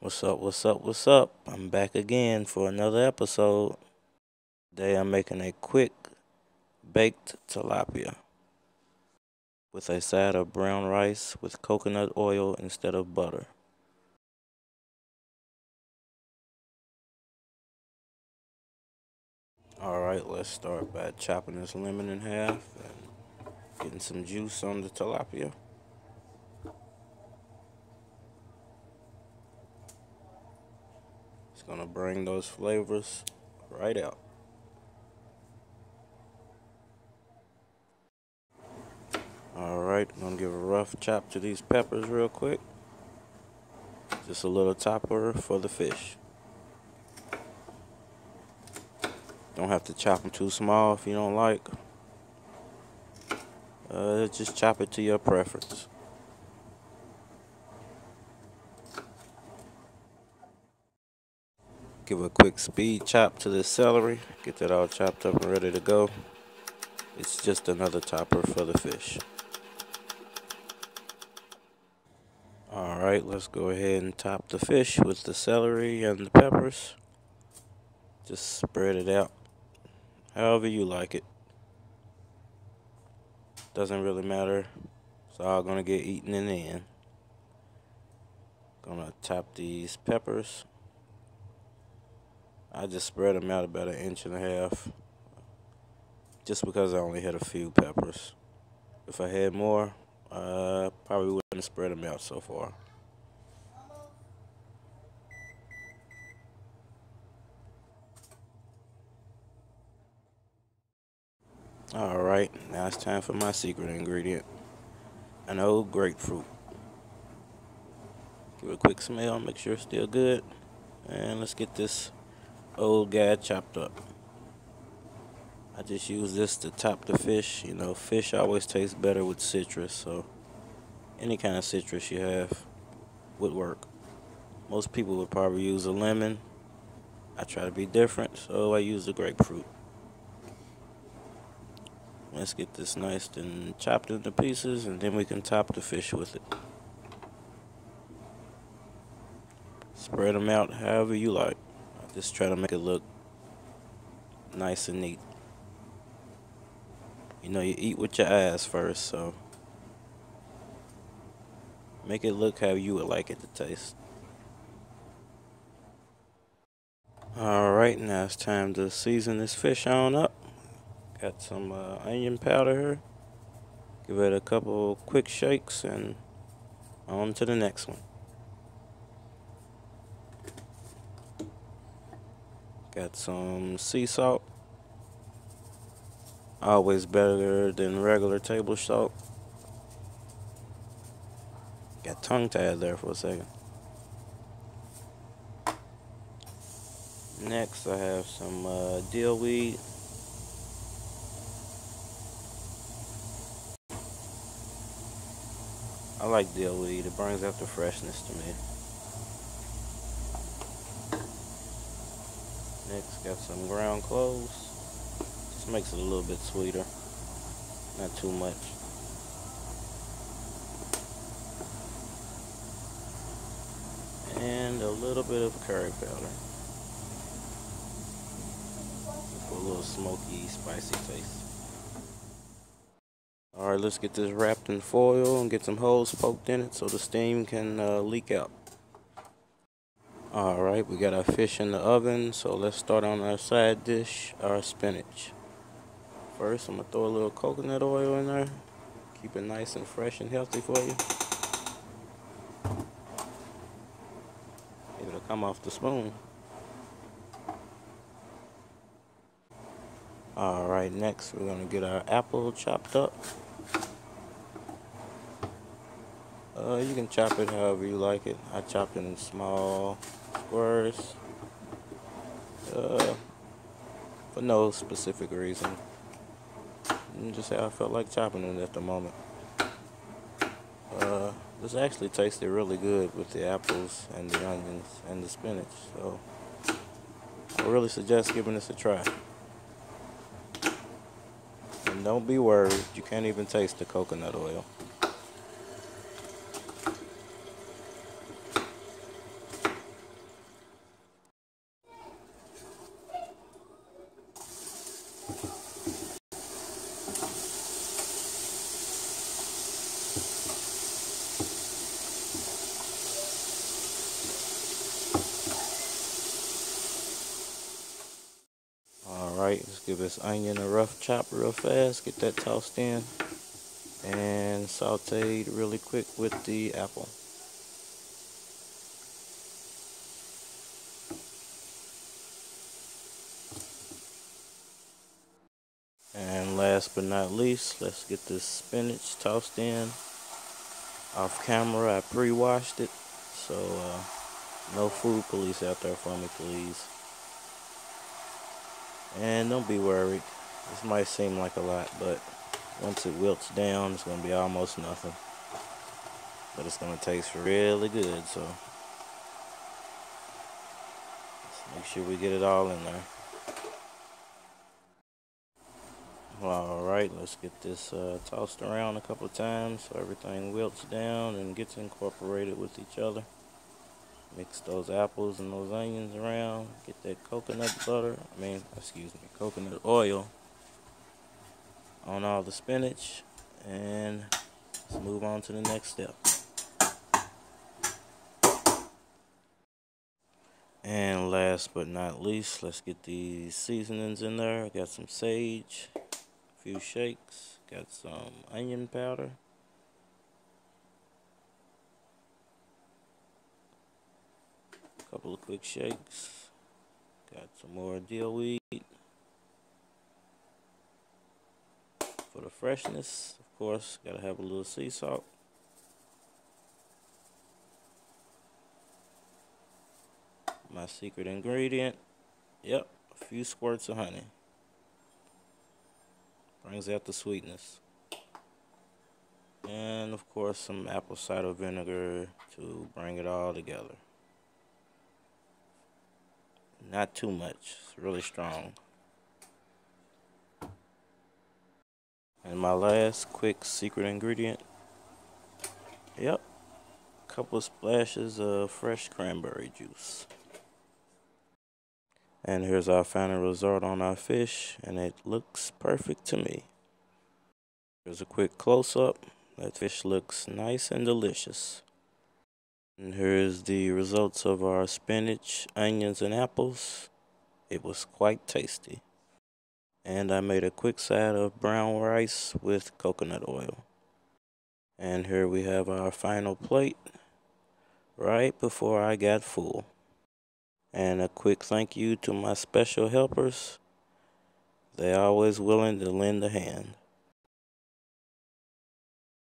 What's up, what's up, what's up? I'm back again for another episode. Today I'm making a quick baked tilapia with a side of brown rice with coconut oil instead of butter. Alright, let's start by chopping this lemon in half and getting some juice on the tilapia. Gonna bring those flavors right out. Alright, I'm gonna give a rough chop to these peppers real quick. Just a little topper for the fish. Don't have to chop them too small if you don't like. Uh, just chop it to your preference. Give a quick speed chop to the celery. Get that all chopped up and ready to go. It's just another topper for the fish. Alright, let's go ahead and top the fish with the celery and the peppers. Just spread it out however you like it. Doesn't really matter. It's all gonna get eaten in the end. Gonna top these peppers. I just spread them out about an inch and a half. Just because I only had a few peppers. If I had more, uh, probably wouldn't spread them out so far. Alright, now it's time for my secret ingredient. An old grapefruit. Give it a quick smell, make sure it's still good. And let's get this old guy chopped up. I just use this to top the fish. You know, fish always tastes better with citrus, so any kind of citrus you have would work. Most people would probably use a lemon. I try to be different, so I use the grapefruit. Let's get this nice and chopped into pieces and then we can top the fish with it. Spread them out however you like. Just try to make it look nice and neat. You know, you eat with your eyes first, so make it look how you would like it to taste. Alright, now it's time to season this fish on up. Got some uh, onion powder here. Give it a couple quick shakes and on to the next one. Got some sea salt. Always better than regular table salt. Got tongue tied there for a second. Next I have some uh, dill weed. I like dill weed. It brings out the freshness to me. Next, got some ground cloves. Just makes it a little bit sweeter. Not too much. And a little bit of curry powder. For a little smoky, spicy taste. All right, let's get this wrapped in foil and get some holes poked in it so the steam can uh, leak out. All right, we got our fish in the oven, so let's start on our side dish, our spinach. First, I'm gonna throw a little coconut oil in there. Keep it nice and fresh and healthy for you. It'll come off the spoon. All right, next we're gonna get our apple chopped up. Uh, you can chop it however you like it. I chopped it in small squares. Uh, for no specific reason. Just how I felt like chopping it at the moment. Uh, this actually tasted really good with the apples and the onions and the spinach. So I really suggest giving this a try. And don't be worried, you can't even taste the coconut oil. Give this onion a rough chop real fast. Get that tossed in and sauteed really quick with the apple. And last but not least, let's get this spinach tossed in. Off camera, I pre-washed it, so uh, no food police out there for me, please. And don't be worried. This might seem like a lot, but once it wilts down, it's going to be almost nothing. But it's going to taste really good, so make sure we get it all in there. Alright, let's get this uh, tossed around a couple of times so everything wilts down and gets incorporated with each other. Mix those apples and those onions around. Get that coconut butter, I mean, excuse me, coconut oil on all the spinach. And let's move on to the next step. And last but not least, let's get these seasonings in there. I got some sage, a few shakes, got some onion powder. Couple of quick shakes. Got some more dill weed. For the freshness, of course, gotta have a little sea salt. My secret ingredient, yep, a few squirts of honey. Brings out the sweetness. And of course some apple cider vinegar to bring it all together. Not too much. It's really strong. And my last quick secret ingredient. Yep. A couple of splashes of fresh cranberry juice. And here's our final result on our fish, and it looks perfect to me. Here's a quick close-up. That fish looks nice and delicious. And here's the results of our spinach, onions, and apples. It was quite tasty. And I made a quick side of brown rice with coconut oil. And here we have our final plate right before I got full. And a quick thank you to my special helpers. They're always willing to lend a hand.